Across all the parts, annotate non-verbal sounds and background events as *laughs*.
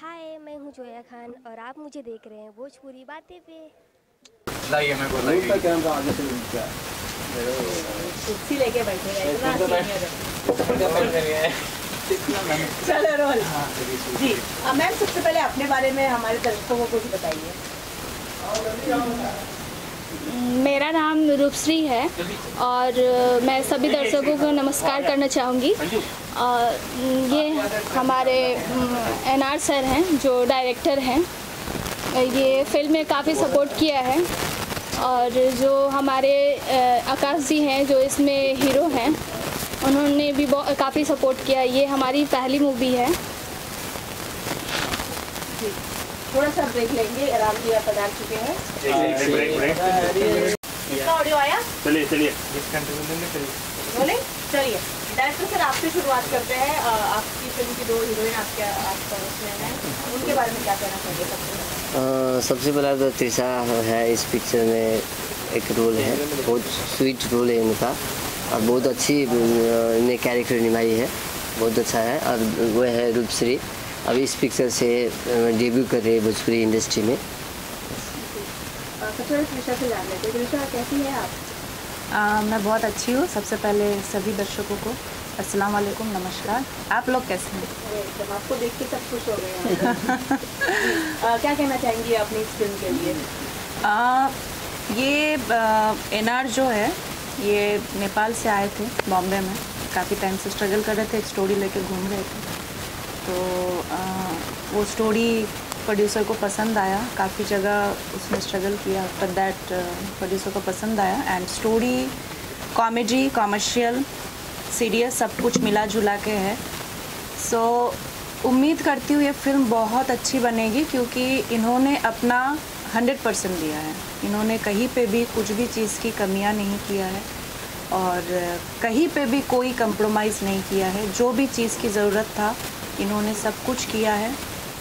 हाय मैं हूँ जोया खान और आप मुझे देख रहे हैं भोजपुरी बातें पे। लाइए मैं बोला उसका कैमरा आगे से नीचे है। कुर्सी लेके बैठेगा इतना senior है। है। चलो रोल। जी अ, मैम सबसे पहले अपने बारे में हमारे दर्शकों को कुछ बताइए। मेरा नाम रूपश्री है और मैं सभी दर्शकों को नमस्कार करना चाहूँगी। ये हमारे एन आर सर हैं जो डायरेक्टर हैं। ये फ़िल्म में काफ़ी सपोर्ट किया है। और जो हमारे आकाश जी हैं जो इसमें हीरो हैं उन्होंने भी काफ़ी सपोर्ट किया। ये हमारी पहली मूवी है। जी। थोड़ा सा ब्रेक लेंगे। राम जी आप पधार चुके हैं। ब्रेक ब्रेक ऑडियो आया? चलिए चलिए। बोले चलिए। डायरेक्टर सर आपसे शुरुआत करते हैं। आपकी फ़िल्म की दो हीरोइन आपके उसमें हैं। उनके बारे में क्या कहना चाहिए सबसे सबसे पहला तो त्रिशा है इस पिक्चर में एक रोल है। बहुत स्वीट रोल है इनका। और बहुत अच्छी इन्हें कैरेक्टर निभाई है। बहुत अच्छा है। और वो है रूपश्री। अब इस पिक्चर से डेब्यू कर रही है भोजपुरी इंडस्ट्री में। त्रिशा से जान लेते हैं। त्रिशा कैसी है आप? आ, मैं बहुत अच्छी हूँ। सबसे पहले सभी दर्शकों को अस्सलाम वालेकुम नमस्कार। आप लोग कैसे हैं? आपको देख के सब खुश हो गए हैं *laughs* क्या कहना चाहेंगी अपनी इस फ़िल्म के लिए? आ, ये एनआर जो है ये नेपाल से आए थे बॉम्बे में। काफ़ी टाइम से स्ट्रगल कर रहे थे एक स्टोरी लेके घूम रहे थे। तो आ, वो स्टोरी प्रोड्यूसर को पसंद आया काफ़ी जगह उसने स्ट्रगल किया पर दैट प्रोड्यूसर को पसंद आया and story comedy commercial serious सब कुछ मिला जुला के है। सो so, उम्मीद करती हूँ ये फ़िल्म बहुत अच्छी बनेगी क्योंकि इन्होंने अपना हंड्रेड परसेंट दिया है। इन्होंने कहीं पे भी कुछ भी चीज़ की कमियाँ नहीं किया है और कहीं पे भी कोई कंप्रोमाइज़ नहीं किया है। जो भी चीज़ की ज़रूरत था इन्होंने सब कुछ किया है।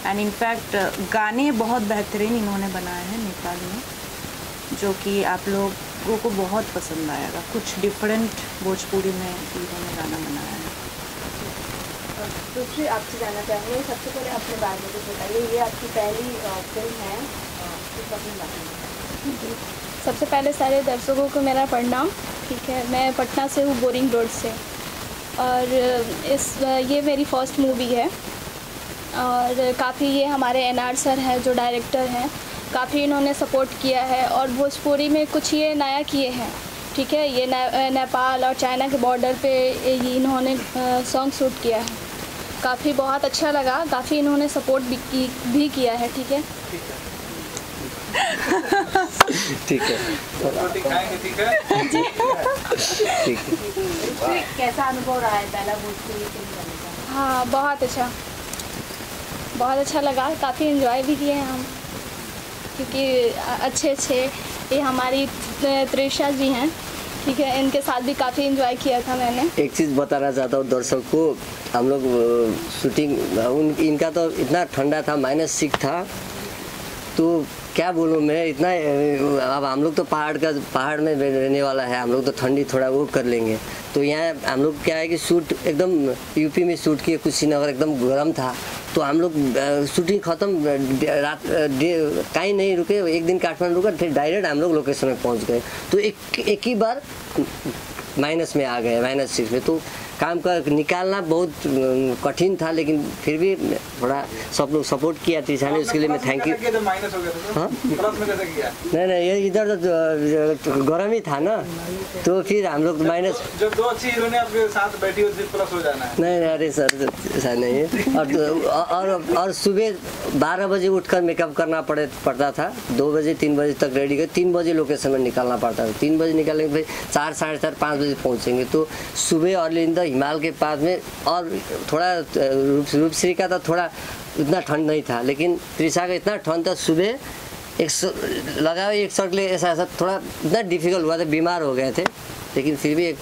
एंड इनफैक्ट गाने बहुत बेहतरीन इन्होंने बनाए हैं नेपाल में जो कि आप लोगों को बहुत पसंद आएगा। कुछ डिफरेंट भोजपुरी में इन्होंने गाना बनाया है। दूसरी आपसे जानना चाहेंगे सबसे पहले अपने बारे में कुछ बताइए। ये आपकी पहली फ़िल्म है। सबसे पहले सारे दर्शकों को मेरा प्रणाम ठीक है? मैं पटना से हूँ बोरिंग रोड से। और इस ये मेरी फ़र्स्ट मूवी है। और काफ़ी ये हमारे एन आर सर हैं जो डायरेक्टर हैं। काफ़ी इन्होंने सपोर्ट किया है और भोजपुरी में कुछ ये नया किए हैं। ठीक है ये ने, नेपाल और चाइना के बॉर्डर पे ये इन्होंने सॉन्ग शूट किया है। काफ़ी बहुत अच्छा लगा काफ़ी इन्होंने सपोर्ट भी, की, भी किया है ठीक है? ठीक है। ठीक है ठीक है। कैसा अनुभव रहा है पहला भोजपुरी हाँ बहुत अच्छा। बहुत अच्छा लगा, काफ़ी इन्जॉय भी किए हम, क्योंकि अच्छे अच्छे ये हमारी त्रिशा जी हैं, ठीक है, इनके साथ भी काफ़ी इन्जॉय किया था मैंने। एक चीज़ बताना चाहता हूँ दर्शक को, हम लोग शूटिंग उन, इनका तो इतना ठंडा था माइनस सिक्स था तो क्या बोलूँ मैं, इतना अब हम लोग तो पहाड़ का, पहाड़ में रहने वाला है, हम लोग तो ठंडी थोड़ा वो कर लेंगे। तो यहाँ हम लोग क्या है कि शूट एकदम यूपी में शूट किए कुशीनगर एकदम गर्म था तो हम लोग शूटिंग ख़त्म रात कहीं नहीं रुके, एक दिन काठमांडू रुका, फिर डायरेक्ट हम लोग लोकेशन में पहुँच गए। तो एक एक ही बार माइनस में आ गए, माइनस सिक्स में तो काम का निकालना बहुत कठिन था लेकिन फिर भी थोड़ा सब लोग सपोर्ट किया त्रिशा ने उसके लिए मैं थैंक यू तो? हो? नहीं नहीं ये इधर तो, तो गर्म ही था ना तो फिर हम लोग माइनस जब दो अच्छी हीरोइन आपके साथ बैठी हो प्लस हो जाना है। नहीं नहीं अरे सर ऐसा नहीं है। और तो, और और सुबह बारह बजे उठकर मेकअप करना पड़े पड़ता था दो बजे तीन बजे तक रेडी कर तीन बजे लोकेशन में निकलना पड़ता था। तीन बजे निकलेंगे फिर चार साढ़े चार पाँच बजे पहुँचेंगे तो सुबह अर्ली इन द हिमाल के पास में और थोड़ा रूप रूपश्री का तो थोड़ा उतना ठंड नहीं था लेकिन त्रिशा का इतना ठंड था सुबह एक सौ लगाओ एक शर्ट ले ऐसा ऐसा थोड़ा इतना डिफ़िकल्ट हुआ था बीमार हो गए थे लेकिन फिर भी एक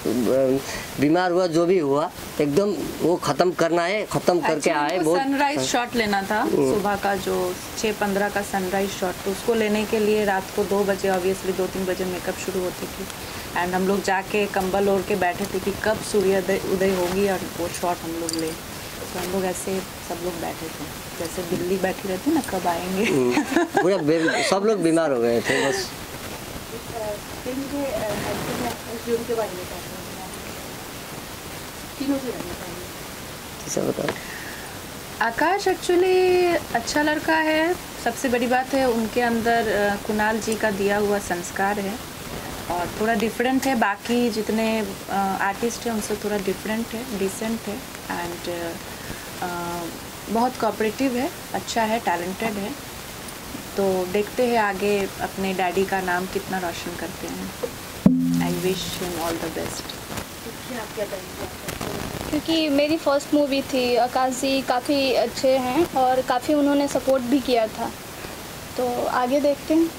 बीमार हुआ जो भी हुआ एकदम वो ख़त्म करना है ख़त्म करके आए बहुत सनराइज शॉट लेना था सुबह का जो छः पंद्रह का सनराइज शॉट तो उसको लेने के लिए रात को दो बजे ऑब्वियसली दो तीन बजे मेकअप शुरू होती थी। एंड हम लोग जाके कंबल ओढ़ के बैठे थे कि कब सूर्योदय उदय होगी और वो शॉट हम लोग ले। तो हम लोग ऐसे सब लोग बैठे थे। जैसे दिल्ली बैठी रहती ना कब आएँगे? हम्म, पूरा सब लोग बीमार हो गए थे बस। आकाश एक्चुअली अच्छा लड़का है। सबसे बड़ी बात है उनके अंदर कुणाल जी का दिया हुआ संस्कार है। और थोड़ा डिफरेंट है, बाकी जितने आर्टिस्ट हैं, उनसे थोड़ा डिफरेंट है डिसेंट है एंड बहुत कोऑपरेटिव है अच्छा है टैलेंटेड है। तो देखते हैं आगे अपने डैडी का नाम कितना रोशन करते हैं। I wish him all the best क्योंकि मेरी फ़र्स्ट मूवी थी, आकाश जी काफ़ी अच्छे हैं और काफ़ी उन्होंने सपोर्ट भी किया था। तो आगे देखते हैं।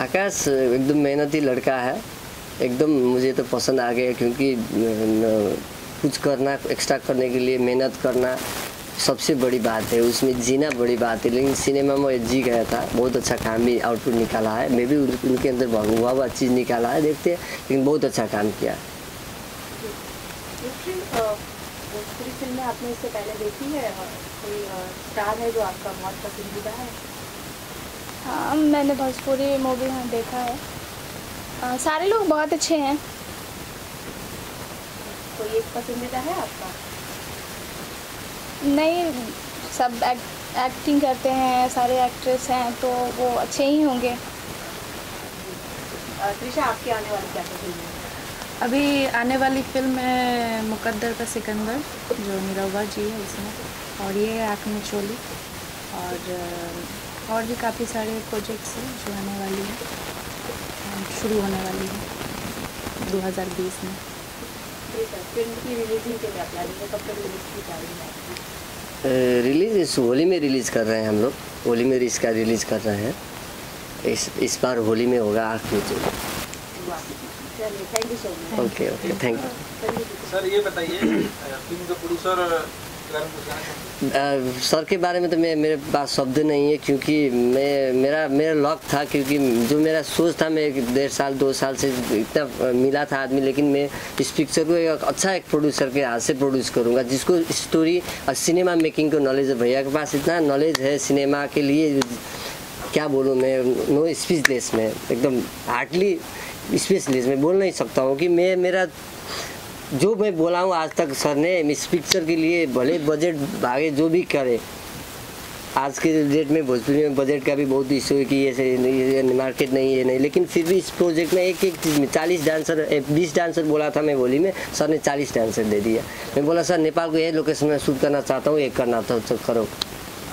आकाश, एकदम मेहनती लड़का है। एकदम मुझे तो पसंद आ गया क्योंकि कुछ करना एक्स्ट्रा करने के लिए मेहनत करना सबसे बड़ी बात है। उसमें जीना बड़ी बात है, लेकिन सिनेमा में जी गया था। बहुत अच्छा काम भी आउटपुट निकाला है। मैं भी उनके अंदर हुआ हुआ चीज़ निकाला है, देखते हैं, लेकिन बहुत अच्छा काम किया। आपने इससे पहले देखी है? कोई स्टार है जो आपका बहुत पसंदीदा है? हाँ मैंने भोजपुरी मूवी हाँ देखा है। अ, सारे लोग बहुत अच्छे हैं। कोई एक पसंदीदा है आपका? नहीं सब एक्ट, एक्टिंग करते हैं सारे एक्ट्रेस हैं तो वो अच्छे ही होंगे। त्रिशा आपके आने वाली क्या क्या है? अभी आने वाली फ़िल्म है मुकद्दर का सिकंदर जो निरहुआ जी है उसमें और ये है आँख में चोली और और भी काफ़ी सारे प्रोजेक्ट्स हैं जो आने वाली है। शुरू होने वाली है 2020 में त्रिशा फ़िल्म की रिलीजिंग के क्या प्लानिंग है कब तक रिलीज़ है इस होली में रिलीज़ कर रहे हैं हम लोग। होली में इसका रिलीज़ कर रहे हैं। इस इस बार होली में होगा आँख में thank you so much okay okay thank you sir ये बताइए फ़िल्म के प्रोड्यूसर सर के बारे में तो मैं, मेरे पास शब्द नहीं है क्योंकि मैं, मेरा मेरा लॉक था क्योंकि जो मेरा सोच था, मैं डेढ़ साल, दो साल से इतना मिला था आदमी, लेकिन मैं इस पिक्चर को एक अच्छा एक प्रोड्यूसर के हाथ से प्रोड्यूस करूँगा, जिसको स्टोरी और सिनेमा मेकिंग को नॉलेज है। भैया के पास इतना नॉलेज है सिनेमा के लिए, क्या बोलूँ मैं नो स्पीचलेस में, एकदम हार्डली स्पेशलिस्ट मैं बोल नहीं सकता हूँ कि मैं, मेरा जो मैं बोला हूँ आज तक सर ने, इस पिक्चर के लिए भले बजट भागे जो भी करे, आज के डेट में भोजपुरी में बजट का भी बहुत इशू है कि ये से ये मार्केट नहीं है, नहीं, लेकिन फिर भी इस प्रोजेक्ट में एक एक चीज़ में चालीस डांसर बीस डांसर बोला था मैं बोली में, सर ने चालीस डांसर दे दिया। मैं बोला, सर, नेपाल को ये लोकेशन में शूट करना चाहता हूँ, एक करना था तो करो।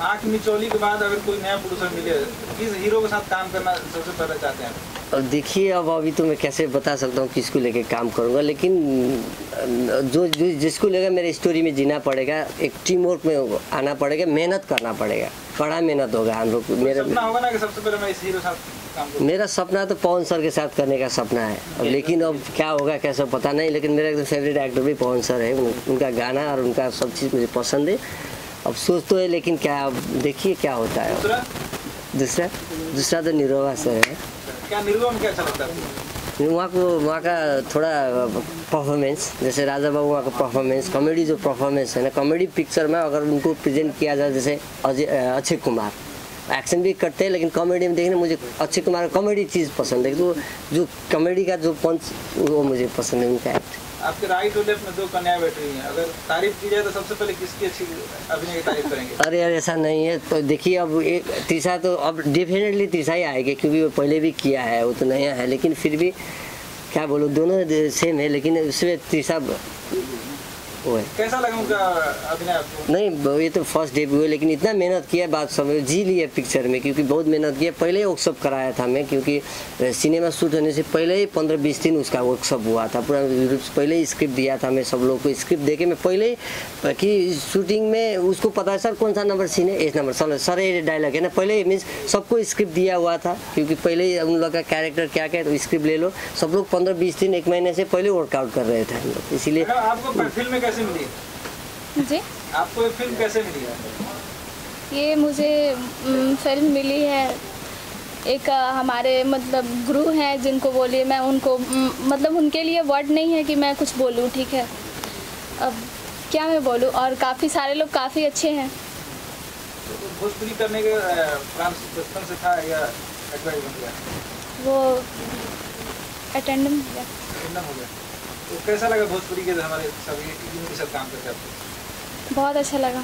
आँख मिचौली के बाद अगर कोई नया प्रोड्यूसर मिले, किस हीरो के साथ काम करना सबसे पहले चाहते हैं? और देखिए अब अभी तो मैं कैसे बता सकता हूँ किसको लेके काम करूँगा लेकिन जो जो जिसको लेकर मेरे स्टोरी में जीना पड़ेगा एक टीम वर्क में आना पड़ेगा मेहनत करना पड़ेगा बड़ा मेहनत होगा हम लोग मेरे सपना होगा ना कि सबसे पहले मैं इस हीरो साथ काम करूँ? मेरा सपना तो पवन सर के साथ करने का सपना है। अब लेकिन अब क्या होगा कैसा पता नहीं लेकिन मेरा एकदम फेवरेट एक्टर भी पवन सर है उनका गाना और उनका सब चीज़ मुझे पसंद है। अब सोच तो है लेकिन क्या अब देखिए क्या होता है। दूसरा? दूसरा? दूसरा तो निरोवा सर है। वहाँ को, वहाँ का थोड़ा परफॉर्मेंस जैसे राजा बाबू वहाँ का परफॉर्मेंस कॉमेडी जो परफॉर्मेंस है ना कॉमेडी पिक्चर में अगर उनको प्रेजेंट किया जाए, जैसे अजय अक्षय कुमार एक्शन भी करते हैं, लेकिन कॉमेडी में देखने मुझे अक्षय कुमार कॉमेडी चीज़ पसंद है तो जो कॉमेडी का जो पंच वो मुझे पसंद है उनका एक्ट आपके राइट और लेफ़्ट में दो कन्या बैठ रही हैं। अगर तारीफ़ की जाए तो सबसे पहले किसकी अच्छी अभिनय की तारीफ़ करेंगे? अरे यार, ऐसा नहीं है। तो देखिए, अब एक तीसरा तो अब डेफिनेटली तीसरा ही आएगा, क्योंकि वो पहले भी किया है, वो तो नया है, लेकिन फिर भी क्या बोलो, दोनों सेम है, लेकिन उसमें तीसरा वो है कैसा लगा उनका अभिनय आपको? नहीं ये तो फ़र्स्ट डेब्यू है लेकिन इतना मेहनत किया बात समझ जी लिया पिक्चर में क्योंकि बहुत मेहनत किया। पहले ही वर्कशॉप कराया था मैं क्योंकि सिनेमा शूट होने से पहले ही पंद्रह बीस दिन उसका वर्कशॉप हुआ था। पूरा पहले ही स्क्रिप्ट दिया था मैं सब लोग को। स्क्रिप्ट दे के मैं पहले ही कि शूटिंग में उसको पता है सर कौन सा नंबर सीन है? एक नंबर सर सर ये डायलॉग है ना? पहले ही मीन्स सबको स्क्रिप्ट दिया हुआ था क्योंकि पहले ही उन लोग का कैरेक्टर क्या क्या है तो स्क्रिप्ट ले लो। सब लोग पंद्रह बीस दिन एक महीने से पहले वर्कआउट कर रहे थे हम लोग इसीलिए आपको फ़िल्म कैसे मिली? जी। आपको ये फ़िल्म कैसे मिली है ये मुझे फ़िल्म मिली है। एक हमारे मतलब गुरु हैं जिनको बोलिए मैं उनको मतलब उनके लिए वर्ड नहीं है कि मैं कुछ बोलूँ ठीक है? अब क्या मैं बोलूँ? और काफ़ी सारे लोग काफ़ी अच्छे हैं। तो भोजपुरी करने के बचपन से था या वो अटेंडेंस एकदम हो गया। तो कैसा लगा भोजपुरी के हमारे सभी इनके साथ काम करके आपको? बहुत अच्छा लगा।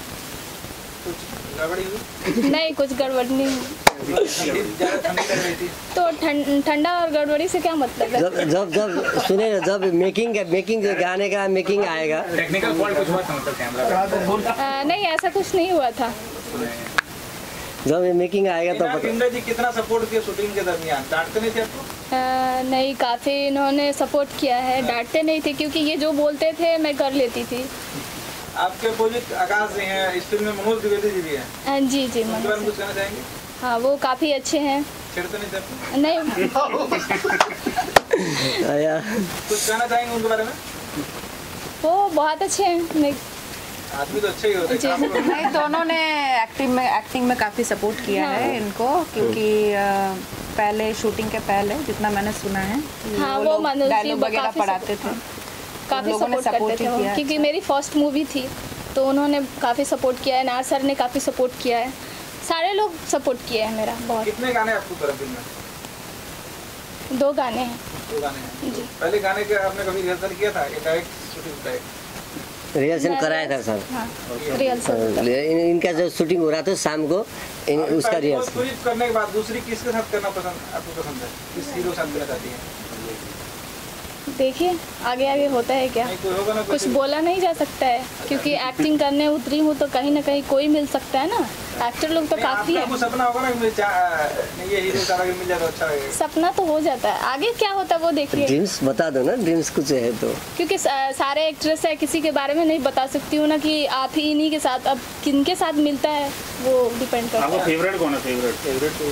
कुछ गड़बड़ी हुई? नहीं कुछ गड़बड़ नहीं हुई। तो ठंड- ठंडा और गड़बड़ी से क्या मतलब है? जब जब जब सुने ना जब मेकिंग मेकिंग गाने का मेकिंग आएगा। टेक्निकल फॉल्ट कुछ हुआ था मतलब कैमरा नहीं ऐसा कुछ नहीं हुआ था। जब ये मेकिंग आएगा तो तो पता जी कितना सपोर्ट किया शूटिंग के दरमियान? डांटते नहीं थे आपको? आ, नहीं काफ़ी इन्होंने सपोर्ट किया है। डांटते नहीं थे क्योंकि ये जो बोलते थे मैं कर लेती थी। आपके अपोजिट आकाश जी हैं? इस फ़िल्म में मनोज द्विवेदी जी भी हैं। हाँ, जी जी उनके बारे में मन कुछ कहना चाहेंगे? हाँ वो काफ़ी अच्छे हैं। नहीं नहीं। *laughs* कुछ कहना चाहेंगे उनके बारे में? वो बहुत अच्छे हैं। नहीं आदमी तो अच्छे ही होते। हैं नहीं दोनों ने एक्टिंग में एक्टिंग में काफ़ी सपोर्ट किया हाँ। है इनको क्योंकि पहले शूटिंग के पहले जितना मैंने सुना है हाँ, वो जी डायलॉग वगैरह पढ़ाते थे। काफ़ी सपोर्ट करते थे वो किया है। क्योंकि मेरी फ़र्स्ट मूवी थी तो उन्होंने काफ़ी सपोर्ट किया है नार सर ने काफ़ी सपोर्ट किया है। सारे लोग सपोर्ट किए हैं मेरा बहुत। कितने गाने आपको फ़िल्म में? दो गाने हैं। दो गाने हैं। जी। पहले गाने के आपने कभी रिहर्सल किया था? या डायरेक्ट शूटिंग डायरेक्ट रिहर्सल कराया था सर। हाँ रिहर्सल। इन, इनका जो शूटिंग हो रहा था शाम को इन, उसका रिहर्सल करने के बाद दूसरी किसके साथ करना पसंद आपको पसंद है? किस हीरो साथ करना चाहती है? देखिए आगे आगे होता है क्या? ना कुछ बोला नहीं जा सकता है क्योंकि एक्टिंग करने उतरी हूँ तो कहीं ना कहीं कोई मिल सकता है ना? एक्टर लोग तो काफ़ी है। सपना होगा ना ये तो अच्छा सपना तो हो जाता है। आगे क्या होता है वो देखिए। ड्रीम्स बता दो ना ड्रीम्स कुछ है तो। क्योंकि सारे एक्ट्रेस है किसी के बारे में नहीं बता सकती हूँ ना कि आप ही इन्हीं के साथ अब किन के साथ मिलता है वो डिपेंड करता है। फेवरेट कौन है फेवरेट फेवरेट तो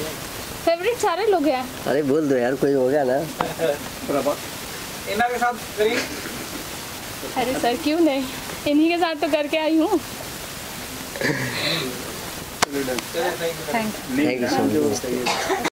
फेवरेट सारे लोग हैं। अरे बोल दो यार कोई होगा ना? *laughs* प्रभात इना के साथ करी अरे सर क्यों नहीं? इन्हीं के साथ तो करके आई हूँ। Thank you thank thank you so much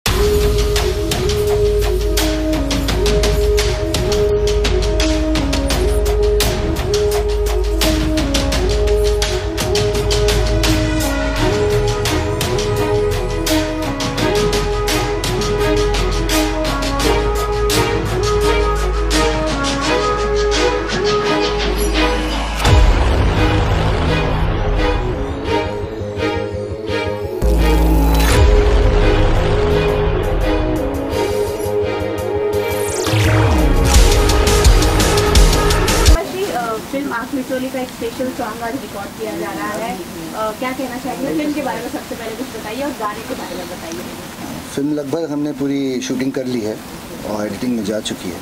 और एडिटिंग में जा चुकी है।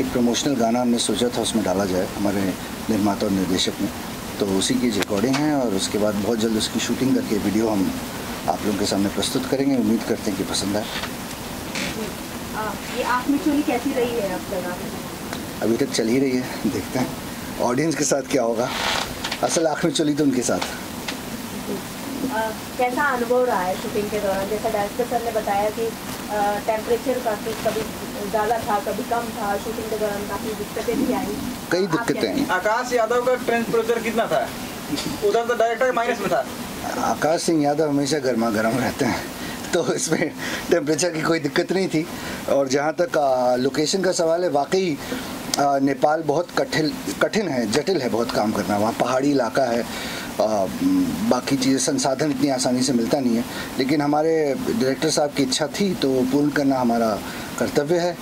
एक प्रमोशनल गाना हमने सोचा था उसमें डाला जाए हमारे निर्माता और निर्देशक ने तो उसी की रिकॉर्डिंग है और उसके बाद बहुत जल्द उसकी शूटिंग करके वीडियो हम आप लोगों के सामने प्रस्तुत करेंगे। उम्मीद करते हैं कि पसंद आए। ये आँख मिचोली कैसी रही है अब तक अभी तक चल ही रही है देखते हैं। ऑडियंस के साथ क्या होगा? असल आँख में चली तो उनके साथ। कैसा अनुभव रहा है शूटिंग के दौरान? जैसा डायरेक्टर सर ने बताया कि टेम्परेचर काफ़ी कभी ज़्यादा था कभी कम था शूटिंग के दौरान काफ़ी दिक्कतें भी आई। कई दिक्कतें आई आकाश यादव का टेम्परेचर कितना था? उधर तो डायरेक्टर माइनस में था। आकाश सिंह यादव हमेशा गर्मा गर्म रहते हैं तो इसमें टेम्परेचर की कोई दिक्कत नहीं थी। और जहाँ तक आ, लोकेशन का सवाल है वाकई नेपाल बहुत कठिन कठिन है जटिल है बहुत काम करना। वहाँ पहाड़ी इलाका है बाकी चीज़ें संसाधन इतनी आसानी से मिलता नहीं है। लेकिन हमारे डायरेक्टर साहब की इच्छा थी तो पूर्ण करना हमारा कर्तव्य है।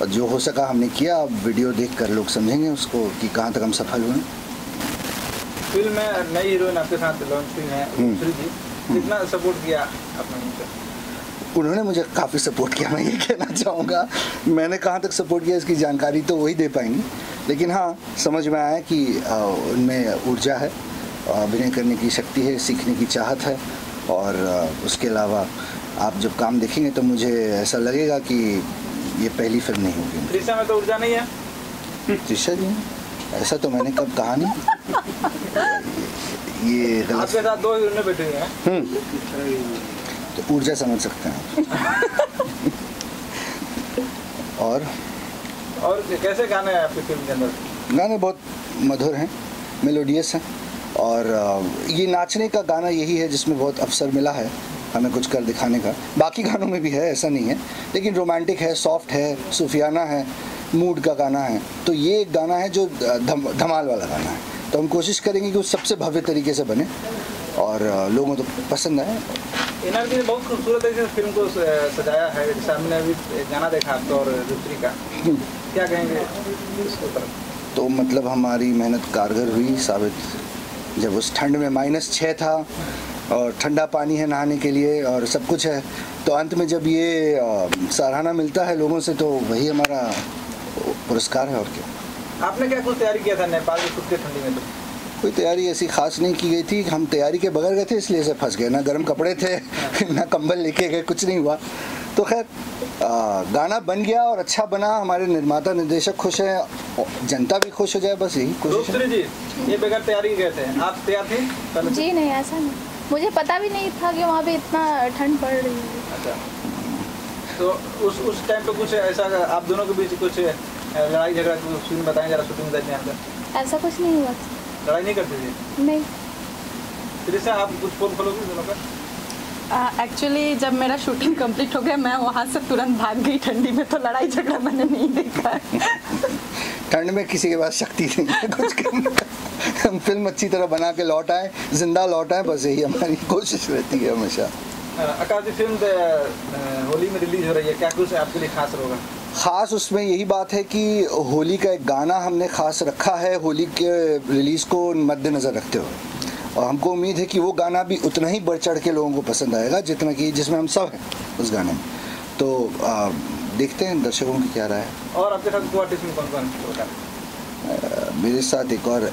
और जो हो सका हमने किया अब वीडियो देख कर लोग समझेंगे उसको कि कहाँ तक हम सफल हुए। फ़िल्म में नई हीरोइन आपके साथ लॉन्च हुई है हम्म। जी। कितना सपोर्ट किया आपने उन्होंने मुझे काफ़ी सपोर्ट किया मैं ये कहना चाहूँगा। मैंने कहाँ तक सपोर्ट किया इसकी जानकारी तो वही दे पाएँगी। लेकिन हाँ समझ में आया कि उनमें ऊर्जा है। अभिनय करने की शक्ति है सीखने की चाहत है और उसके अलावा आप जब काम देखेंगे तो मुझे ऐसा लगेगा कि ये पहली फ़िल्म नहीं होगी। त्रिशा में तो ऊर्जा नहीं है। त्रिशा जी ऐसा तो मैंने कब कहा नहीं। ये गलत आपके साथ दो हैं। हम्म। तो ऊर्जा समझ सकते हैं और? और कैसे गाने हैं आपकी फ़िल्म के अंदर? गाने बहुत मधुर हैं मेलोडियस हैं। और ये नाचने का गाना यही है जिसमें बहुत अवसर मिला है हमें कुछ कर दिखाने का। बाकी गानों में भी है ऐसा नहीं है। लेकिन रोमांटिक है सॉफ्ट है सूफियाना है मूड का गाना है। तो ये एक गाना है जो धम, धमाल वाला गाना है। तो हम कोशिश करेंगे कि वो सबसे भव्य तरीके से बने। और लोगों को तो पसंद आए ने बहुत खूबसूरत तरीके से फ़िल्म को सजाया है। जैसे हमने अभी गाना देखा आपका और दूसरी का। क्या कहेंगे तो मतलब हमारी मेहनत कारगर हुई साबित जब उस ठंड में माइनस छः था और ठंडा पानी है नहाने के लिए और सब कुछ है तो अंत में जब ये सराहना मिलता है लोगों से तो वही हमारा पुरस्कार है और क्या। आपने क्या कुछ तैयारी किया था नेपाल की खुद के ठंडी में तो? कोई तैयारी ऐसी खास नहीं की गई थी। हम तैयारी के बगैर गए थे इसलिए से फंस गए। ना गर्म कपड़े थे *laughs* ना कंबल लेके गए कुछ नहीं हुआ। तो खैर गाना बन गया और अच्छा बना हमारे निर्माता निर्देशक खुश हैं जनता भी खुश हो जाए बस यही कोशिश जी ये बगैर तैयारी गए थे आप तैयार थे? जी नहीं ऐसा नहीं। मुझे पता भी नहीं था कि वहाँ पे इतना ठंड पड़ रही है। अच्छा। तो उस उस टाइम पे कुछ ऐसा आप दोनों के बीच कुछ लड़ाई झगड़ा कुछ सीन बताएँ जरा शूटिंग दरमियान का ऐसा कुछ नहीं हुआ। लड़ाई नहीं करते थे? नहीं। फिर इससे आप कुछ फ़ोन की दोनों का एक्चुअली जब मेरा शूटिंग कंप्लीट हो गया मैं वहाँ से तुरंत भाग गई ठंडी में तो लड़ाई झगड़ा मैंने नहीं देखा ठंड में किसी के पास शक्ति नहीं है कुछ करने का। हम फ़िल्म अच्छी तरह बना के लौट आए ज़िंदा लौट आए बस यही हमारी कोशिश रहती है हमेशा। फ़िल्म अ, अ, होली में रिलीज़ हो रही है क्या कुछ आपके लिए खास होगा? खास उसमें यही बात है कि होली का एक गाना हमने खास रखा है होली के रिलीज़ को मद्देनज़र रखते हुए। और हमको उम्मीद है कि वो गाना भी उतना ही बढ़ चढ़ के लोगों को पसंद आएगा जितना कि जिसमें हम सब हैं उस गाने में। तो आ, देखते हैं दर्शकों की क्या राय है। और आपके साथ को आर्टिस्ट में कौन कौन मेरे साथ एक और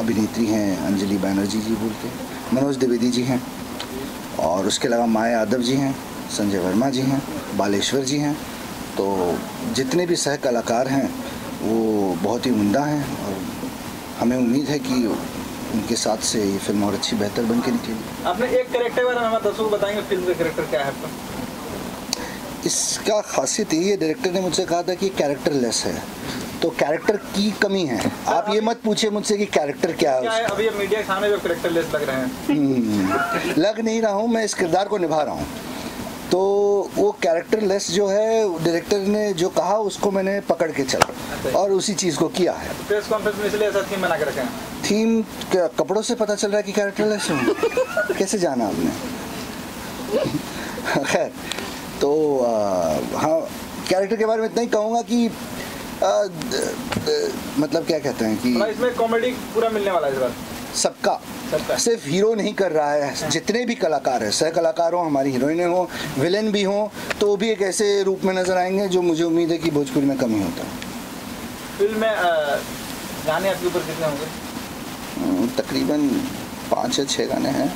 अभिनेत्री हैं अंजलि बैनर्जी जी बोल के मनोज द्विवेदी जी हैं। और उसके अलावा माया यादव जी हैं संजय वर्मा जी हैं बालेश्वर जी हैं। तो जितने भी सह कलाकार हैं वो बहुत ही उमदा हैं और हमें उम्मीद है कि उनके साथ से ये फ़िल्म और अच्छी बेहतर बन के निकली। आपने एक करेक्टर बारे में हमारे दर्शकों बताएँगे फ़िल्म का करेक्टर क्या है आपका? इसका खासियत यही है डायरेक्टर ने मुझसे कहा था कि कैरेक्टर लेस है। तो कैरेक्टर की कमी है। आप ये मत पूछिए मुझसे कि कैरेक्टर क्या है क्या है अभी मीडिया के सामने जो कैरेक्टर लेस लग रहे हैं? हम्म, लग नहीं रहा हूँ मैं इस किरदार को निभा रहा हूँ। तो वो कैरेक्टर लेस जो है डायरेक्टर ने जो कहा उसको मैंने पकड़ के चला और उसी चीज़ को किया है। प्रेस कॉन्फ्रेंस में इसलिए ऐसा थीम बना के रखे हैं। थीम कपड़ों से पता चल रहा है कि कैरेक्टर लेस हूँ? *laughs* कैसे जाना आपने? *laughs* खैर तो आ, हाँ कैरेक्टर के बारे में इतना ही कहूँगा कि आ, द- द- द, मतलब क्या कहते हैं कि मतलब इसमें कॉमेडी पूरा मिलने वाला है इस बार। सबका। सबका। सिर्फ़ हीरो नहीं कर रहा है जितने भी कलाकार हैं सह कलाकार हों हमारी हीरोइने हों विलेन भी हों तो भी एक ऐसे रूप में नज़र आएँगे जो मुझे उम्मीद है कि भोजपुरी में कमी होता है। फ़िल्म में गाने आपके ऊपर कितने होंगे? तकरीबन पाँच या छः गाने हैं।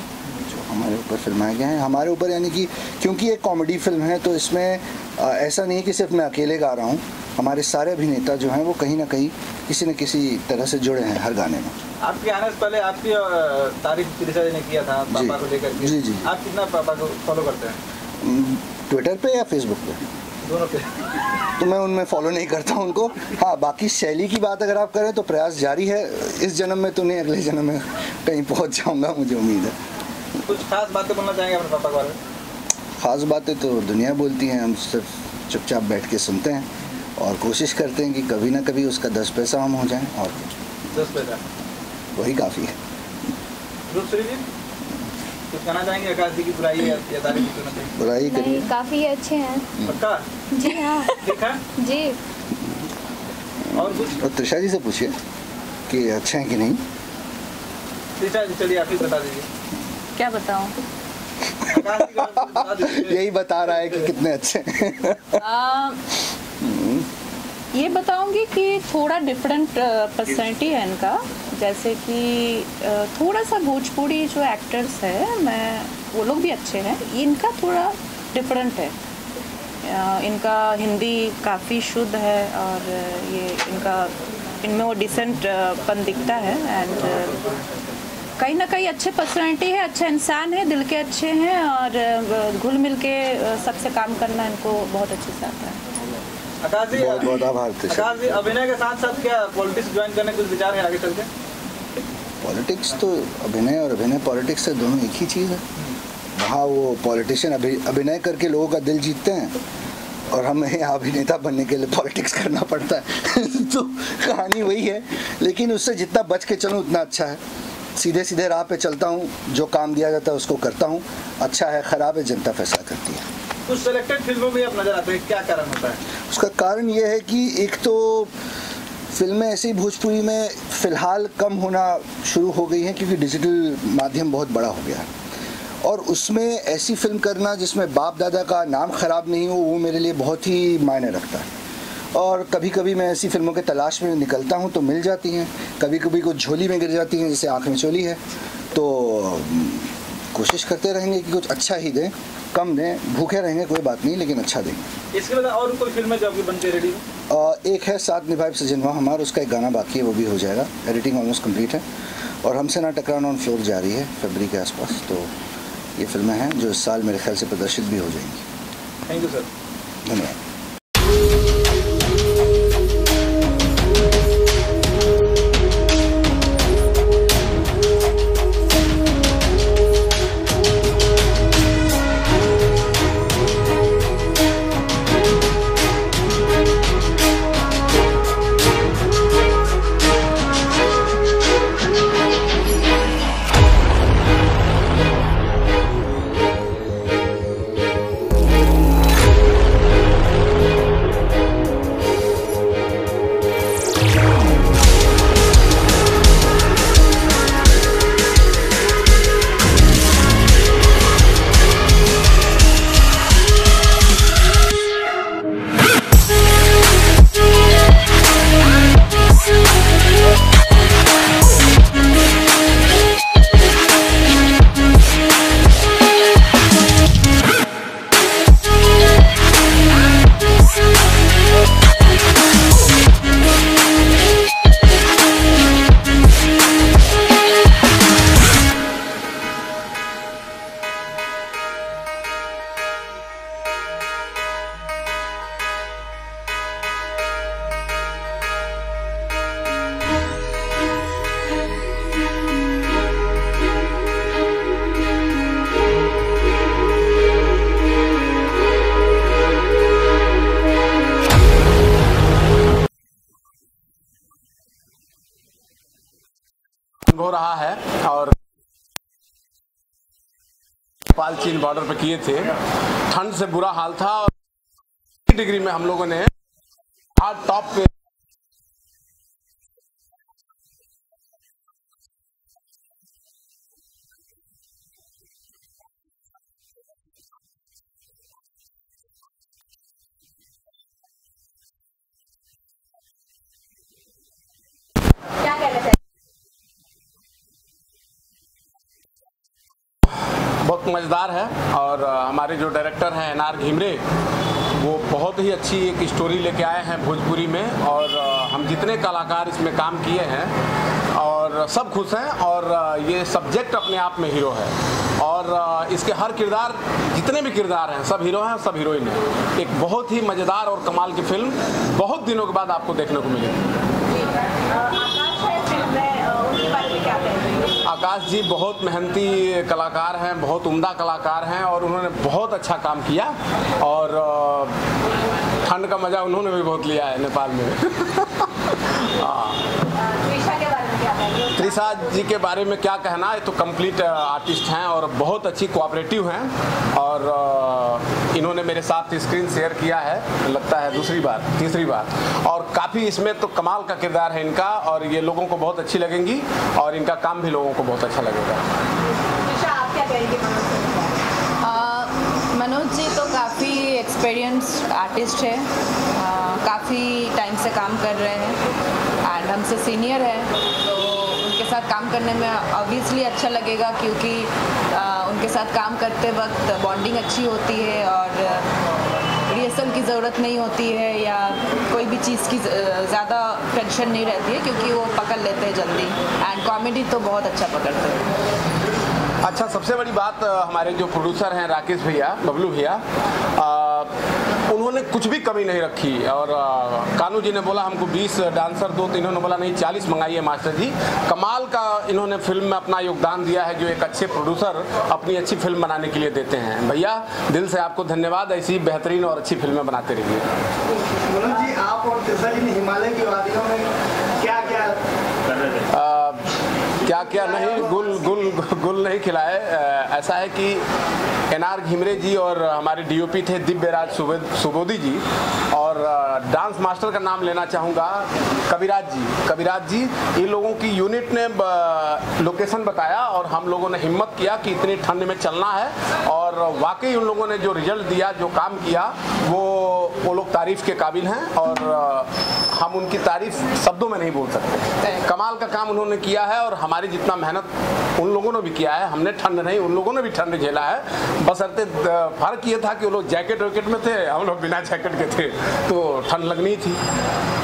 हमारे ऊपर फिल्माए गए हैं। हमारे ऊपर यानी कि क्योंकि एक कॉमेडी फ़िल्म है तो इसमें ऐसा नहीं है कि सिर्फ़ मैं अकेले गा रहा हूँ। हमारे सारे अभिनेता जो हैं वो कहीं ना कहीं किसी न किसी तरह से जुड़े हैं हर गाने में। आपके आने से पहले आपकी तारीफ़ त्रिशा जी ने किया था पापा को लेकर के। जी, जी। आप कितना पापा को फॉलो करते हैं? ट्विटर पे या फेसबुक पे? दोनों पे। तो मैं उनमें फॉलो नहीं करता उनको। हाँ बाकी शैली की बात अगर आप करें तो प्रयास जारी है। इस जन्म में तो नहीं अगले जन्म में कहीं पहुँच जाऊँगा मुझे उम्मीद है। कुछ खास बातें बोलना चाहेंगे अपने पापा के बारे में? ख़ास बातें तो दुनिया बोलती हैं हम सिर्फ़ चुपचाप बैठ के सुनते हैं और कोशिश करते हैं कि कभी ना कभी उसका दस पैसा हम हो जाएँ और क्या। दस पैसा। वही काफ़ी है। कुछ कहना चाहेंगे? आकाश जी की बुराई या, बुराई करिए काफ़ी अच्छे हैं। पक्का? जी हाँ। जी। और कुछ? और त्रिषा जी से पूछिए कि अच्छे हैं कि नहीं। त्रिशा जी चलिए आप ही बता दीजिए। क्या बताऊँ? यही बता रहा है कि कितने अच्छे हैं। आ, ये बताऊँगी कि थोड़ा डिफरेंट पर्सनैलिटी है इनका। जैसे कि थोड़ा सा भोजपुरी जो एक्टर्स है मैं वो लोग भी अच्छे हैं। इनका थोड़ा डिफरेंट है। इनका हिंदी काफ़ी शुद्ध है और ये इनका इनमें वो डिसेंट पन दिखता है। एंड कहीं ना कहीं अच्छे पर्सनैलिटी है अच्छा इंसान है दिल के अच्छे हैं और घुल मिल के सबसे काम करना इनको बहुत अच्छे से आता है। आकाश जी बहुत बहुत आभार जी अभिनय के साथ साथ क्या पॉलिटिक्स ज्वाइन करने कुछ विचार है आगे चल के? पॉलिटिक्स तो अभिनय और अभिनय पॉलिटिक्स से दोनों एक ही चीज़ है। वहाँ वो पॉलिटिशियन अभिनय करके लोगों का दिल जीतते हैं और हमें यहाँ अभिनेता बनने के लिए पॉलिटिक्स करना पड़ता है। *laughs* तो कहानी वही है लेकिन उससे जितना बच के चलूँ उतना अच्छा है। सीधे सीधे राह पे चलता हूँ जो काम दिया जाता है उसको करता हूँ। अच्छा है ख़राब है जनता फैसला करती है। कुछ सेलेक्टेड फ़िल्मों में आप नज़र आते हैं क्या कारण होता है? उसका कारण ये है कि एक तो फ़िल्में ऐसी भोजपुरी में फ़िलहाल कम होना शुरू हो गई हैं क्योंकि डिजिटल माध्यम बहुत बड़ा हो गया है। और उसमें ऐसी फ़िल्म करना जिसमें बाप दादा का नाम ख़राब नहीं हो वो मेरे लिए बहुत ही मायने रखता है। और कभी कभी मैं ऐसी फ़िल्मों के तलाश में निकलता हूँ तो मिल जाती हैं। कभी कभी कुछ झोली में गिर जाती हैं जैसे आँख में चोली है। तो कोशिश करते रहेंगे कि कुछ अच्छा ही दें। कम दें भूखे रहेंगे कोई बात नहीं लेकिन अच्छा देंगे इसके बाद और कोई फ़िल्म है जो आपकी बनके रेडी हो एक है सात निभाए सजनवा हमारा उसका एक गाना बाकी है वो भी हो जाएगा। एडिटिंग ऑलमोस्ट कंप्लीट है। और हमसे ना टकराना ऑन फ्लोर जारी है फरवरी के आसपास। तो ये फ़िल्में हैं जो इस साल मेरे ख्याल से प्रदर्शित भी हो जाएँगी। थैंक यू सर धन्यवाद। चीन बॉर्डर पर किए थे। ठंड से बुरा हाल था और डिग्री में हम लोगों ने हार्ड टॉप पे मज़ेदार है और हमारे जो डायरेक्टर हैं एन आर घिमरे, वो बहुत ही अच्छी एक स्टोरी लेके आए हैं भोजपुरी में और हम जितने कलाकार इसमें काम किए हैं और सब खुश हैं और ये सब्जेक्ट अपने आप में हीरो है। और इसके हर किरदार, जितने भी किरदार हैं, सब हीरो हैं, सब हीरोइन हैं। एक बहुत ही मज़ेदार और कमाल की फ़िल्म बहुत दिनों के बाद आपको देखने को मिलेगी अ, आकाश है फ़िल्म में अ, उनके बारे में क्या कहेंगे आकाश जी बहुत मेहनती कलाकार हैं बहुत उम्दा कलाकार हैं और उन्होंने बहुत अच्छा काम किया और ठंड का मज़ा उन्होंने भी बहुत लिया है नेपाल में। *laughs* हाँ। त्रिशा के बारे में क्या कहेंगे? त्रिशा जी के बारे में क्या कहना ये तो कंप्लीट आर्टिस्ट हैं और बहुत अच्छी कोऑपरेटिव हैं और इन्होंने मेरे साथ स्क्रीन शेयर किया है लगता है दूसरी बार तीसरी बार। और काफ़ी इसमें तो कमाल का किरदार है इनका और ये लोगों को बहुत अच्छी लगेंगी और इनका काम भी लोगों को बहुत अच्छा लगेगा। आप क्या कहेंगे मनोज जी तो काफ़ी एक्सपीरियंस्ड आर्टिस्ट है। काफ़ी टाइम से काम कर रहे हैं एंड हमसे सीनियर है। तो उनके साथ काम करने में ऑब्वियसली अच्छा लगेगा क्योंकि उनके साथ काम करते वक्त बॉन्डिंग अच्छी होती है और रिहर्सल की ज़रूरत नहीं होती है या कोई भी चीज़ की ज़्यादा टेंशन नहीं रहती है क्योंकि वो पकड़ लेते हैं जल्दी एंड कॉमेडी तो बहुत अच्छा पकड़ते हैं। अच्छा सबसे बड़ी बात हमारे जो प्रोड्यूसर हैं राकेश भैया, बबलू भैया उन्होंने कुछ भी कमी नहीं रखी और कानू जी ने बोला हमको 20 डांसर दो तो इन्होंने बोला नहीं 40 मंगाइए मास्टर जी। कमाल का इन्होंने फ़िल्म में अपना योगदान दिया है जो एक अच्छे प्रोड्यूसर अपनी अच्छी फ़िल्म बनाने के लिए देते हैं। भैया दिल से आपको धन्यवाद ऐसी बेहतरीन और अच्छी फ़िल्में बनाते रहिए। जी आप और जी ने हिमालय की वादियों में क्या क्या क्या क्या नहीं गुल गुल *laughs* गुल नहीं खिलाए। ऐसा है कि एन आर घिमरे जी और हमारे डीओपी थे दिव्यराज सुबोध- सुबोधी जी। और डांस मास्टर का नाम लेना चाहूँगा, कविराज जी। कविराज जी, इन लोगों की यूनिट ने लोकेशन बताया और हम लोगों ने हिम्मत किया कि इतनी ठंड में चलना है। और वाकई उन लोगों ने जो रिज़ल्ट दिया, जो काम किया, वो वो लोग तारीफ़ के काबिल हैं और हम उनकी तारीफ़ शब्दों में नहीं बोल सकते। कमाल का काम उन्होंने किया है और हमारी जितना मेहनत उन लोगों ने भी किया है, हमने ठंड नहीं, उन लोगों ने भी ठंड झेला है। बस अरते फ़र्क ये था कि वो लोग जैकेट वैकेट में थे, हम लोग बिना जैकेट के थे तो ठंड लगनी थी।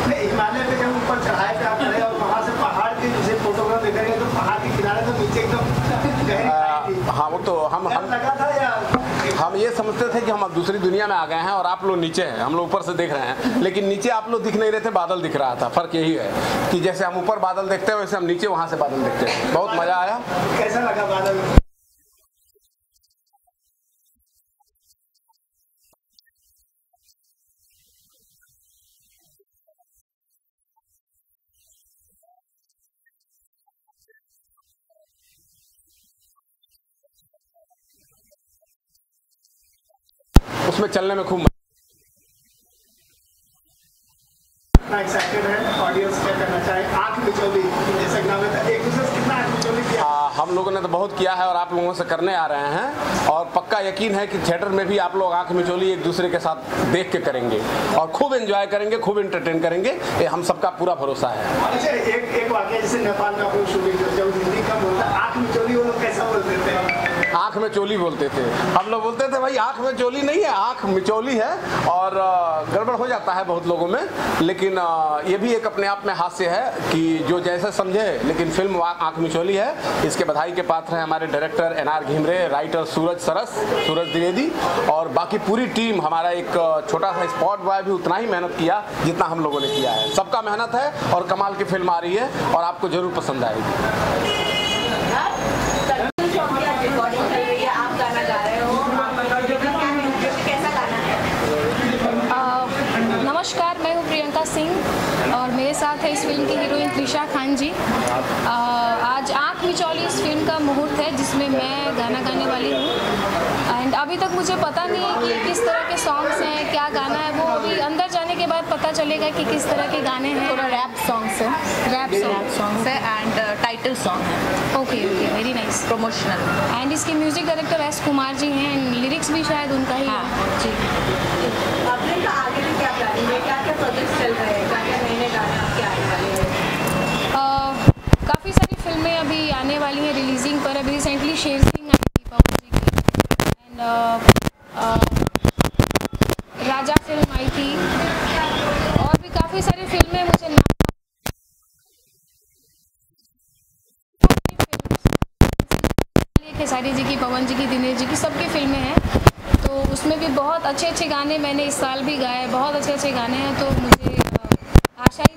हिमालय पे जब ऊपर चढ़ाए आप खड़े और वहाँ से पहाड़ के जैसे फोटोग्राफ देखेंगे तो पहाड़ के किनारे तो नीचे एकदम गहरी खाई थी अ, हाँ वो तो हम हम लगा था हम ये समझते थे कि हम अब दूसरी दुनिया में आ गए हैं और आप लोग नीचे हैं हम लोग ऊपर से देख रहे हैं। लेकिन नीचे आप लोग दिख नहीं रहे थे बादल दिख रहा था। फ़र्क यही है कि जैसे हम ऊपर बादल देखते हैं वैसे हम नीचे वहाँ से बादल देखते हैं। बहुत मज़ा आया। कैसा लगा बादल? आँख मिचौली किया आ, हम लोगों ने तो बहुत किया है और आप लोगों से करने आ रहे हैं और पक्का यकीन है कि थिएटर में भी आप लोग आँख मिचोली एक दूसरे के साथ देख के करेंगे और खूब एंजॉय करेंगे खूब एंटरटेन करेंगे। ये हम सबका पूरा भरोसा है। अच्छा एक एक वाक्य जैसे नेपाल में लोग शूटिंग जब हिंदी का बोलता है आँख मिचौली वो लोग कैसा बोलते थे? आँख में चोली बोलते थे। हम लोग बोलते थे, भाई, आँख में चोली नहीं है, आँख मिचोली है। और गड़बड़ हो जाता है बहुत लोगों में। लेकिन ये भी एक अपने आप में हास्य है कि जो जैसे समझे, लेकिन फ़िल्म आँख मिचौली है। इसके बधाई के पात्र हैं हमारे director N R Ghimire, writer Suraj Saras, Suraj Dwivedi, और बाकी पूरी टीम, हमारा एक छोटा सा स्पॉट बॉय भी उतना ही मेहनत किया जितना हम लोगों ने किया है। सबका मेहनत है और कमाल की फ़िल्म आ रही है और आपको ज़रूर पसंद आएगी रिकॉर्डिंग चल रही है आप गाना गा रहे हो आप कैसा गाना है अ, नमस्कार मैं हूँ प्रियंका सिंह और मेरे साथ है इस फ़िल्म की हीरोइन त्रिशा खान जी। अ, आज आँख मिचौली इस फ़िल्म का मुहूर्त है जिसमें मैं गाना गाने वाली हूँ। एंड अभी तक मुझे पता नहीं है कि किस तरह के सॉन्ग्स हैं क्या गाना है। वो अभी अंदर जाने के बाद पता चलेगा कि किस तरह के गाने हैं। पूरा रैप सॉन्ग्स है। रैप सॉन्ग सॉन्ग्स है एंड टाइटल सॉन्ग है। Okay okay very nice promotional and इसके music director S Kumar ji हैं एंड लिरिक्स भी शायद उनका ही है जी। आगे भी क्या प्लानिंग है? क्या क्या प्रोजेक्ट्स चल रहे हैं क्या क्या नए नए गाने आपके आने वाले हैं काफ़ी सारी फ़िल्में अभी आने वाली हैं रिलीजिंग पर। अभी रिसेंटली शेर सिंह आई थी जी की। एंड राजा फ़िल्म आई थी। और भी काफ़ी सारी फ़िल्में मुझे नाम खेसारी जी की, पवन जी की, दिनेश जी की, सबकी फ़िल्में हैं। तो उसमें भी बहुत अच्छे अच्छे गाने मैंने इस साल भी गाए बहुत अच्छे अच्छे गाने हैं। तो मुझे आशा ही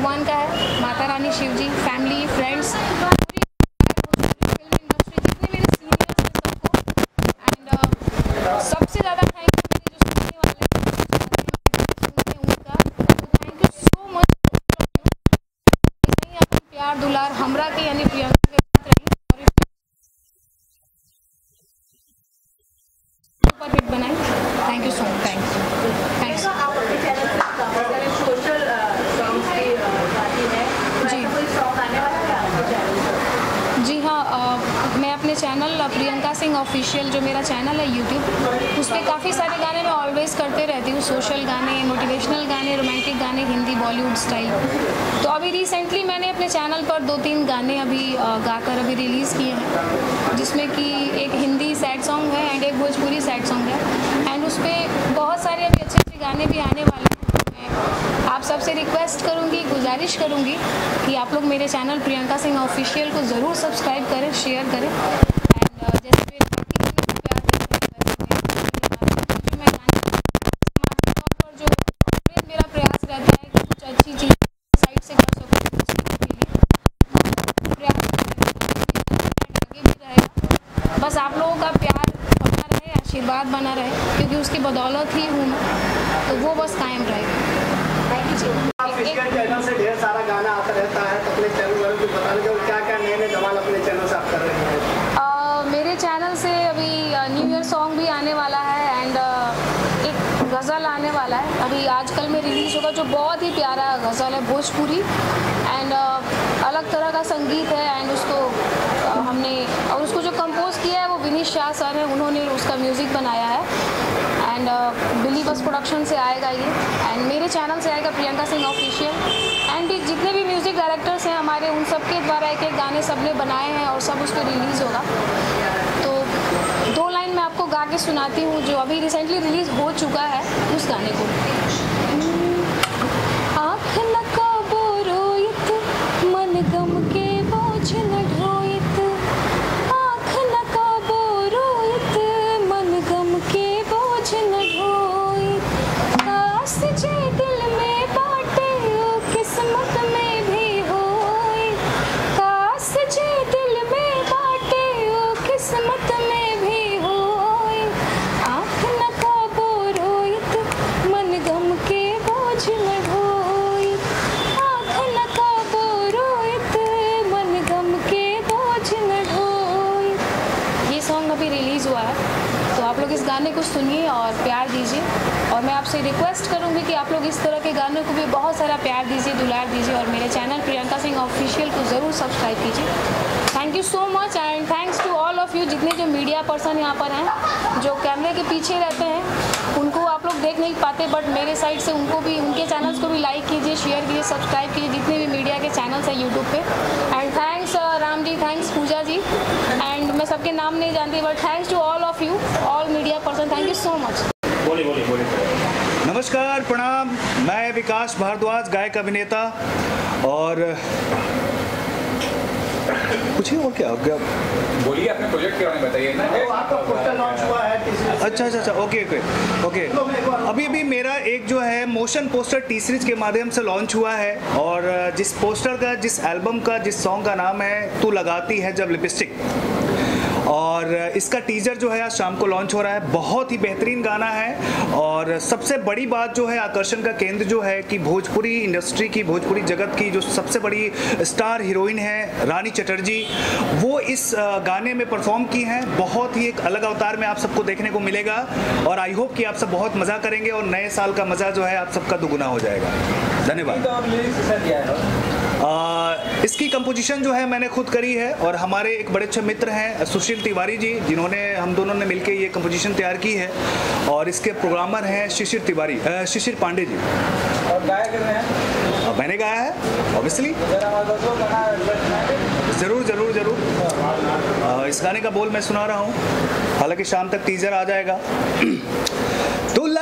भगवान का है। अभी रिसेंटली मैंने अपने चैनल पर दो तीन गाने अभी गाकर अभी रिलीज़ किए हैं, जिसमें कि एक हिंदी सैड सॉन्ग है एंड एक भोजपुरी सैड सॉन्ग है। एंड उस पर बहुत सारे अभी अच्छे अच्छे गाने भी आने वाले हैं। आप सबसे रिक्वेस्ट करूँगी, गुजारिश करूँगी कि आप लोग मेरे चैनल प्रियंका सिंह ऑफिशियल को ज़रूर सब्सक्राइब करें शेयर करें एंड जैसे मेरे बाकी गाने को प्यार देते हैं वैसे मैं गाने समाज तौर पर जो हमें मेरा प्रयास रहता है कि कुछ अच्छी चीज़ साइड से कर सकूँ कुछ सीखने के लिए प्रयास आगे भी रहेगा बस आप लोगों का प्यार बना आशीर्वाद बना रहे क्योंकि उसकी बदौलत ही हूँ मैं। तो वो बस कायम रहेगा थैंक यू जी आप इंडियन चैनल से ढेर सारा गाना आता रहता है तो अपने चैनल वालों को बता दीजिए क्या क्या नए नए धमाल अपने चैनल से आप कर रहे हैं। अ, मेरे चैनल से अभी न्यू ईयर सॉन्ग भी आने वाला है एंड एक गज़ल आने वाला है। अभी आजकल में रिलीज़ होगा जो बहुत ही प्यारा गज़ल है भोजपुरी। एंड अलग तरह का संगीत है एंड उसको हमने और उसको जो कंपोज किया है वो विनीत शाह सर हैं, उन्होंने उसका म्यूज़िक बनाया है। एंड बिली बस प्रोडक्शन से आएगा ये। एंड मेरे चैनल से आएगा प्रियंका सिंह ऑफिशियल एंड जितने भी म्यूज़िक डायरेक्टर्स हैं हमारे, उन सबके द्वारा एक एक गाने सबने बनाए हैं और सब उस पर रिलीज़ होगा। तो दो लाइन मैं आपको गा के सुनाती हूँ, जो अभी रिसेंटली रिलीज़ हो चुका है उस गाने को। आँख आपसे रिक्वेस्ट करूँगी कि आप लोग इस तरह के गानों को भी बहुत सारा प्यार दीजिए, दुलार दीजिए और मेरे चैनल प्रियंका सिंह ऑफिशियल को ज़रूर सब्सक्राइब कीजिए। Thank you so much and thanks to all of you जितने जो मीडिया पर्सन यहाँ पर हैं, जो कैमरे के पीछे रहते हैं, उनको आप लोग देख नहीं पाते बट मेरे साइड से उनको भी, उनके चैनल्स को भी लाइक कीजिए शेयर कीजिए सब्सक्राइब कीजिए, जितने भी मीडिया के चैनल्स हैं यूट्यूब पे। And thanks Ram ji thanks Pooja ji. And मैं सबके नाम नहीं जानती but thanks to all of you all media person thank you so much बोलिए बोलिए बोलिए। नमस्कार प्रणाम। मैं विकास भारद्वाज गायक अभिनेता। और पूछिए और क्या बोलिए अपने प्रोजेक्ट के बारे में बताइए। ना आपका पोस्टर लॉन्च हुआ है अच्छा अच्छा अच्छा ओके ओके ओके अभी अभी मेरा एक जो है मोशन पोस्टर टी सीरीज़ के माध्यम से लॉन्च हुआ है। और जिस पोस्टर का जिस एल्बम का जिस सॉन्ग का नाम है तू लगाती है जब लिपस्टिक और इसका टीजर जो है आज शाम को लॉन्च हो रहा है। बहुत ही बेहतरीन गाना है और सबसे बड़ी बात जो है आकर्षण का केंद्र जो है कि भोजपुरी इंडस्ट्री की भोजपुरी जगत की जो सबसे बड़ी स्टार हीरोइन है रानी चटर्जी वो इस गाने में परफॉर्म की हैं। बहुत ही एक अलग अवतार में आप सबको देखने को मिलेगा और आई होप कि आप सब बहुत मज़ा करेंगे और नए साल का मज़ा जो है आप सबका दुगुना हो जाएगा। धन्यवाद। है इसकी कंपोजिशन जो है मैंने खुद करी है और हमारे एक बड़े अच्छे मित्र हैं सुशील तिवारी जी जिन्होंने हम दोनों ने मिलकर ये कंपोजिशन तैयार की है। और इसके प्रोग्रामर हैं शिशिर तिवारी शिशिर पांडे जी। और गाया कितने हैं? और मैंने गाया है ऑब्वियसली। ज़रूर ज़रूर ज़रूर। इस गाने का बोल मैं सुना रहा हूँ। हालाँकि शाम तक टीजर आ जाएगा। लगा *clears throat*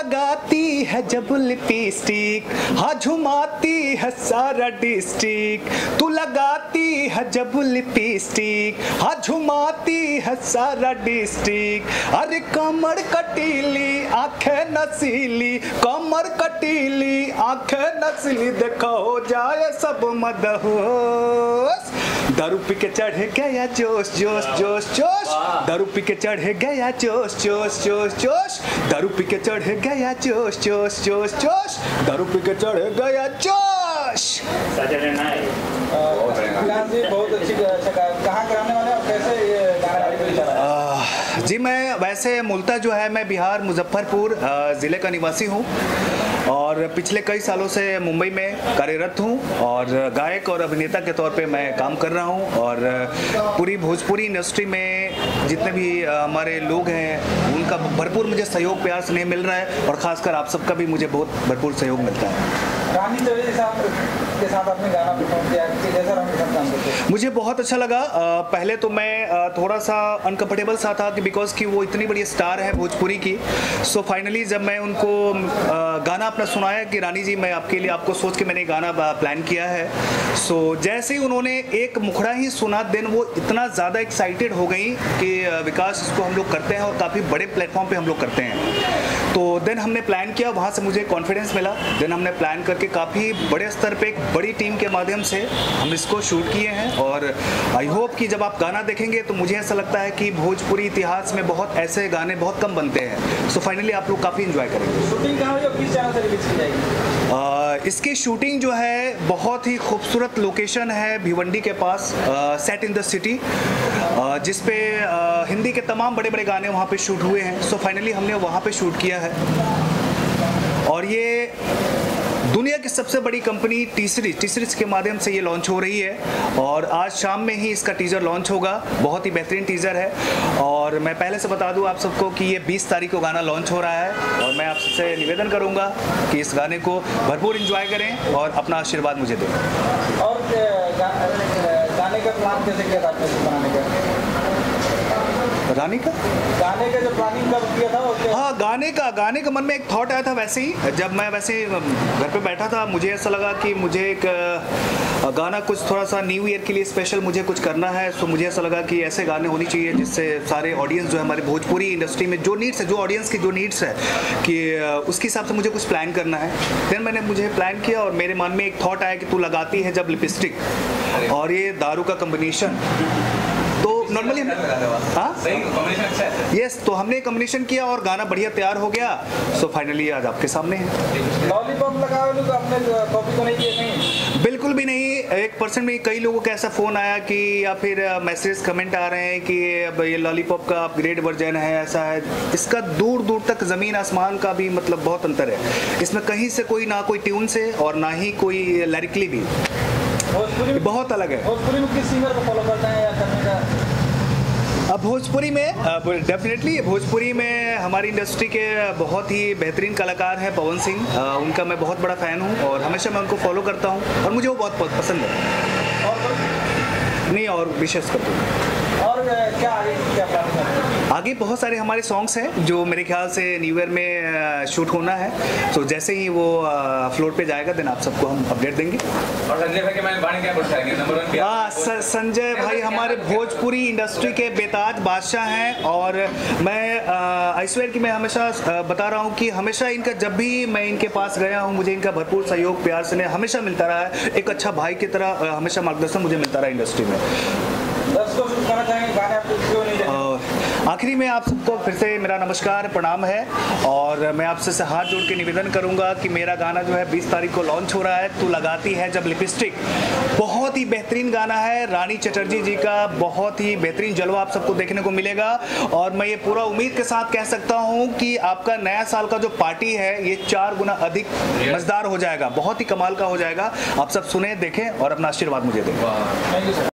लगाती है जब लिपस्टिक हाँ झुमाती है सारा डिस्ट्रिक्ट तू लगाती है जब लिपस्टिक हाँ झुमाती है सारा डिस्ट्रिक्ट अरे कमर कटीली, आँखें नसीली, कमर कटीली, आँखें नसीली, देखो जाए सब मदहोश। दारू पी के चढ़ गया जोश जोश जोश जोश। दारू पी के चढ़ गया जोश जोश जोश जोश। दारू पी के चढ़ गया जोश जोश जोश जोश। दारू पी के चढ़ गया जोश। बहुत अच्छी अच्छा कहाँ के रहने वाले हैं और कैसे ये गाना गाने के लिए चला है? आह, जी, मैं वैसे मूलतः जो है, मैं बिहार, मुजफ्फरपुर ज़िले का निवासी हूँ और पिछले कई सालों से मुंबई में कार्यरत हूँ और गायक और अभिनेता के तौर पे मैं काम कर रहा हूँ और पूरी भोजपुरी इंडस्ट्री में जितने भी हमारे लोग हैं, उनका भरपूर मुझे सहयोग, प्यार, स्नेह मिल रहा है और ख़ासकर आप सबका भी मुझे बहुत भरपूर सहयोग मिलता है। रानी के साथ गाना परफॉर्म किया मुझे बहुत अच्छा लगा। पहले तो मैं थोड़ा सा अनकंफर्टेबल सा था कि बिकॉज़ कि वो इतनी बड़ी स्टार है भोजपुरी की। सो फाइनली जब मैं उनको गाना अपना सुनाया कि रानी जी, मैं आपके लिए, आपको सोच के मैंने गाना प्लान किया है। सो जैसे ही उन्होंने एक मुखड़ा ही सुना देन वो इतना ज़्यादा एक्साइटेड हो गई कि विकास इसको हम लोग करते हैं और काफ़ी बड़े प्लेटफॉर्म पर हम लोग करते हैं। तो देन हमने प्लान किया, वहाँ से मुझे कॉन्फिडेंस मिला। देन हमने प्लान करके काफ़ी बड़े स्तर पे एक बड़ी टीम के माध्यम से हम इसको शूट किए हैं। और आई होप कि जब आप गाना देखेंगे तो मुझे ऐसा लगता है कि भोजपुरी इतिहास में बहुत ऐसे गाने बहुत कम बनते हैं। सो फाइनली आप लोग काफ़ी इन्जॉय करेंगे। शूटिंग कहाँ किस चैनल से रिलीज़ की जाएगी? इसकी शूटिंग जो है बहुत ही खूबसूरत लोकेशन है भिवंडी के पास सेट इन द सिटी जिसपे आ, हिंदी के तमाम बड़े बड़े गाने वहाँ पे शूट हुए हैं। सो फाइनली हमने वहाँ पे शूट किया है। और ये दुनिया की सबसे बड़ी कंपनी टीसरीज टीसरीज के माध्यम से ये लॉन्च हो रही है और आज शाम में ही इसका टीजर लॉन्च होगा। बहुत ही बेहतरीन टीजर है और मैं पहले से बता दूँ आप सबको कि ये 20 तारीख को गाना लॉन्च हो रहा है और मैं आप सबसे निवेदन करूँगा कि इस गाने को भरपूर इंजॉय करें और अपना आशीर्वाद मुझे दें। और गाने का प्लान कैसे किया था का? रानी का? गाने का जो प्लानिंग कब किया था क्या? हाँ गाने का गाने का मन में एक थॉट आया था वैसे ही। जब मैं वैसे घर पे बैठा था मुझे ऐसा लगा कि मुझे एक गाना कुछ थोड़ा सा न्यू ईयर के लिए स्पेशल मुझे कुछ करना है सो मुझे ऐसा लगा कि ऐसे गाने होने चाहिए जिससे सारे ऑडियंस जो है हमारी भोजपुरी इंडस्ट्री में जो नीड्स है जो ऑडियंस की जो नीड्स है कि उसके हिसाब से मुझे कुछ प्लान करना है। देन मैंने मुझे प्लान किया और मेरे मन में एक थॉट आया कि तू लगाती है जब लिपस्टिक और ये दारू का कम्बिनेशन तो नॉर्मली हाँ? यस तो हमने कम्बिनेशन किया और गाना बढ़िया तैयार हो गया। सो फाइनली आज आपके सामने है। लॉलीपॉप लगाओ तो आपने कॉपी तो नहीं किए नहीं बिल्कुल भी नहीं। एक परसेंट में कई लोगों का ऐसा फ़ोन आया कि या फिर मैसेज कमेंट आ रहे हैं कि अब ये लॉलीपॉप का अपग्रेड वर्जन है ऐसा है। इसका दूर दूर तक ज़मीन आसमान का भी मतलब बहुत अंतर है। इसमें कहीं से कोई ना कोई ट्यून से और ना ही कोई लिरिकली भी। बहुत अलग है। भोजपुरी में किस सिंगर को फॉलो करते हैं या भोजपुरी में डेफिनेटली भोजपुरी में हमारी इंडस्ट्री के बहुत ही बेहतरीन कलाकार हैं पवन सिंह। उनका मैं बहुत बड़ा फ़ैन हूँ और हमेशा मैं उनको फॉलो करता हूँ और मुझे वो बहुत पसंद है। और नहीं और विशेष करता हूँ और क्या आगे क्या प्लानिंग है? आगे बहुत सारे हमारे सॉन्ग्स हैं जो मेरे ख्याल से न्यू ईयर में शूट होना है। तो जैसे ही वो फ्लोर पे जाएगा देन आप सबको हम अपडेट देंगे। और संजय भाई के मैंने बाणी क्या पूछा है नंबर वन हाँ संजय भाई हमारे भोजपुरी इंडस्ट्री के बेताज बादशाह हैं और मैं आई स्वेयर कि मैं हमेशा बता रहा हूँ कि हमेशा इनका जब भी मैं इनके पास गया हूँ मुझे इनका भरपूर सहयोग प्यार से हमेशा मिलता रहा है। एक अच्छा भाई की तरह हमेशा मार्गदर्शन मुझे मिलता रहा इंडस्ट्री में। आखिरी में आप सबको फिर से मेरा नमस्कार प्रणाम है। और मैं आपसे से हाथ जोड़ के निवेदन करूँगा कि मेरा गाना जो है 20 तारीख को लॉन्च हो रहा है तू लगाती है जब लिपस्टिक बहुत ही बेहतरीन गाना है रानी चटर्जी जी का बहुत ही बेहतरीन जलवा आप सबको देखने को मिलेगा। और मैं ये पूरा उम्मीद के साथ कह सकता हूँ कि आपका नया साल का जो पार्टी है ये चार गुना अधिक मजदार हो जाएगा। बहुत ही कमाल का हो जाएगा। आप सब सुने देखें और अपना आशीर्वाद मुझे दें।